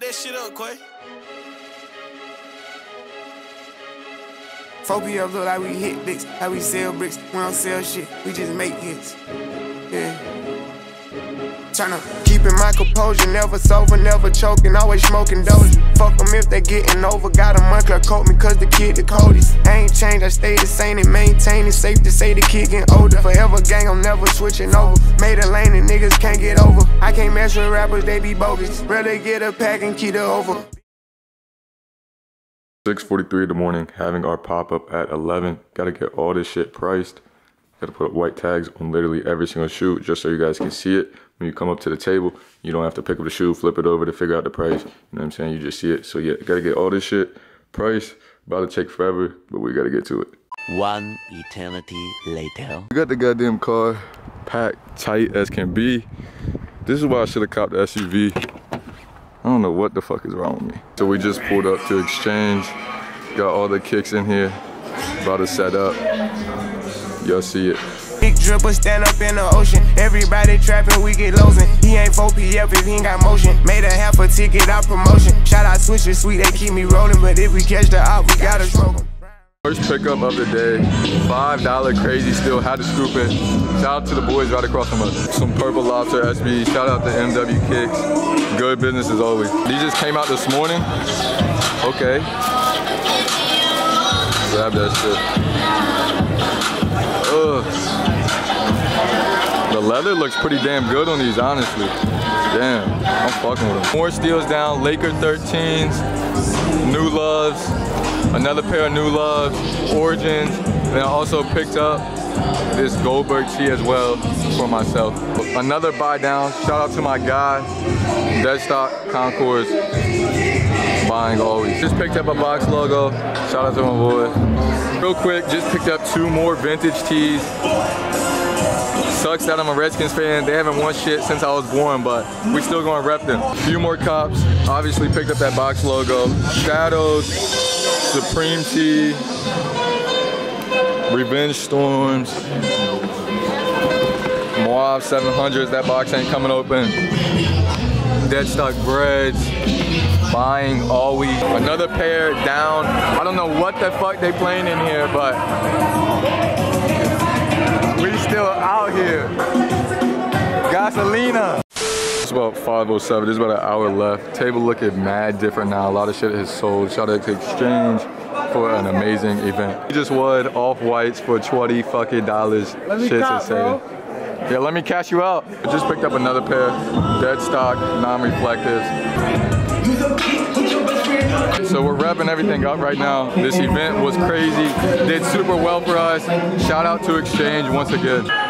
That shit up, Quay. 4PF look like we hit bricks, how we sell bricks. We don't sell shit, we just make hits. Tryna keeping my composure, never sober, never choking, always smoking dozy. Fuck them if they getting over. Got a monthly coat me cause the kid the coldest. Ain't changed, I stay the same and maintain it. Safe to say the kid getting older. Forever gang, I'm never switching over. Made a lane and niggas can't get over. I can't mess with rappers, they be bogus. Rather get a pack and keep it over. 6.43 in the morning, having our pop-up at 11. Gotta get all this shit priced. Gotta put white tags on literally every single shoe just so you guys can see it. When you come up to the table, you don't have to pick up the shoe, flip it over to figure out the price. You know what I'm saying? You just see it. So yeah, gotta get all this shit Price, About to take forever, but we gotta get to it. One eternity later. We got the goddamn car packed tight as can be. This is why I should have copped the SUV. I don't know what the fuck is wrong with me. So we just pulled up to exchange. Got all the kicks in here. About to set up. Y'all see it. Big dripper stand up in the ocean. Everybody trapping, we get losing. He ain't 4PF if he ain't got motion. Made a half a ticket out promotion. Shout out Swisher Sweet, they keep me rolling. But if we catch the op, we gotta smoke 'em. First pickup of the day, $5 crazy still, had to scoop it. Shout out to the boys right across from us. Some Purple Lobster SB, shout out to MW Kicks. Good business as always. These just came out this morning. Okay. Grab that shit. Ugh. The leather looks pretty damn good on these, honestly. Damn, I'm fucking with them. More steals down, Laker 13s, New Loves, another pair of New Loves, Origins, and I also picked up this Goldberg tee as well for myself. Another buy down, shout out to my guy, Deadstock Concourse, buying always. Just picked up a box logo, shout out to my boy. Real quick, just picked up two more vintage tees. Sucks that I'm a Redskins fan. They haven't won shit since I was born, but we still gonna rep them. A few more cops. Obviously picked up that box logo. Shadows, Supreme Tee, Revenge Storms, Moab 700s. That box ain't coming open. Deadstock Breads. Buying all week. Another pair down. I don't know what the fuck they playing in here, but we still out here. Gasolina. It's about 5.07, there's about an hour left. Table looking mad different now. A lot of shit is sold. Shout out to Exchange for an amazing event. We just won off-whites for 20 fucking dollars. Shit's insane. Yeah, let me cash you out. I just picked up another pair. Dead stock, non-reflectives. So we're wrapping everything up right now. This event was crazy, did super well for us. Shout out to Exchange once again.